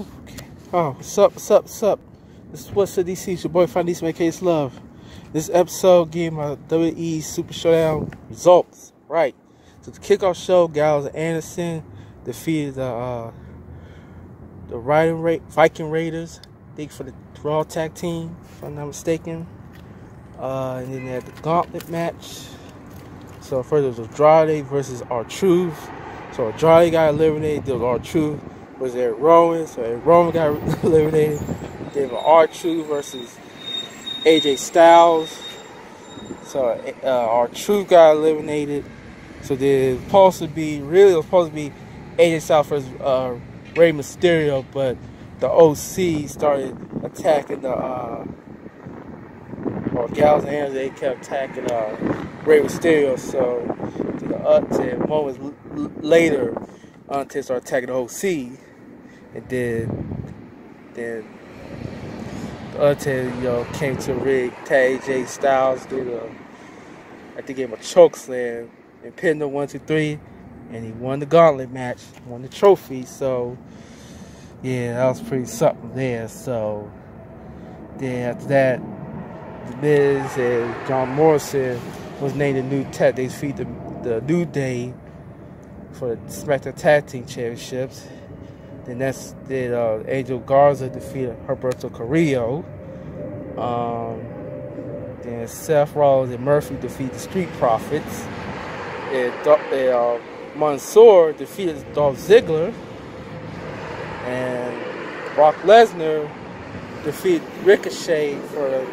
Okay. Oh, what's up, what's up, what's up? This is What's the DC, it's your boy My Case Love. This episode gave my WE Super Showdown results. Right. So the kickoff show, and Anderson defeated the uh, the Riding Ra- Viking Raiders. I think for the Raw Tag Team, if I'm not mistaken. Uh, and then they had the Gauntlet match. So first it was Andrade versus R-Truth. So Andrade got eliminated. There was R-Truth was Erick Rowan. So Erick Rowan got eliminated. Then R-Truth versus AJ Styles. So uh, R-Truth got eliminated. So then supposed to be really it was supposed to be AJ Styles versus uh, Rey Mysterio, but the OC started attacking the uh, or Gallows and Anderson. They kept attacking uh, Rey Mysterio. So to the up to moments later, until started attacking the OC, and then then uh, until you know came to rig tag AJ Styles did a I think gave him a choke slam and pinned him one two three and he won the gauntlet match, won the trophy, so yeah, that was pretty something there. So then after that the Miz and John Morrison was named the new tag. They defeat the, the New Day for the SmackDown Tag Team Championships. Then that's then uh, Angel Garza defeated Humberto Carrillo. Um, then Seth Rollins and Murphy defeat the Street Profits. And, and uh, Mansoor defeated Dolph Ziggler. And Brock Lesnar defeated Ricochet for the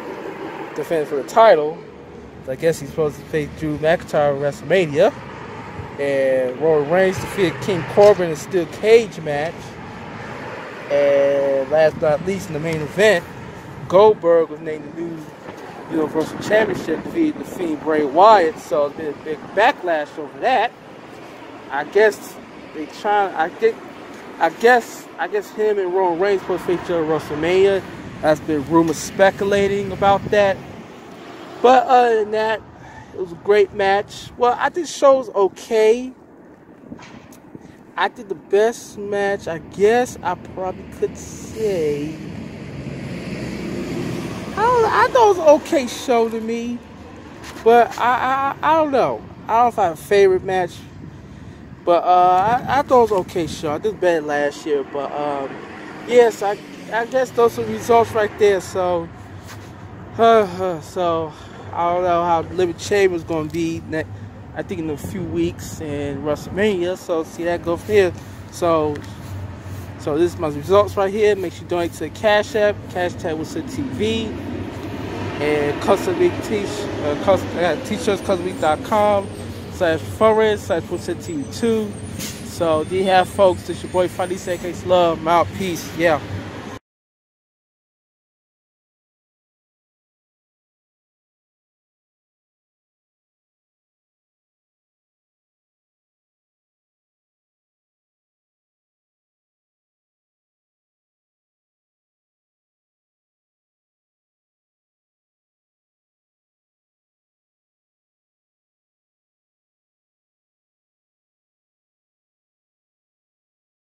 defense for the title. So I guess he's supposed to face Drew McIntyre at WrestleMania. And Roman Reigns defeated King Corbin in a steel cage match. And last but not least, in the main event, Goldberg was named the new Universal Championship, defeated the Fiend Bray Wyatt. So there's been a big backlash over that. I guess they try. I get. I guess. I guess him and Roman Reigns supposed to face each other at WrestleMania. That's been rumors speculating about that. But other than that, it was a great match. Well, I think the show was okay. I think the best match, I guess I probably could say. I, don't, I thought it was okay show to me. But I, I, I don't know. I don't know if I have a favorite match. But uh, I, I thought it was okay show. I did better last year. But um, yes, I, I guess those are results right there. So, uh, so I don't know how Liberty Chamber is going to be. Next, I think in a few weeks in WrestleMania. So see that go from here. So, so this is my results right here. Make sure you donate to the Cash App. Cash Tag was TV. And Custom Ink t- uh, custom, I got t-shirts, customink.com slash forward slash Wilson TV 2. So, do you have folks? This your boy Funny Case Love. I'm out. Peace. Yeah.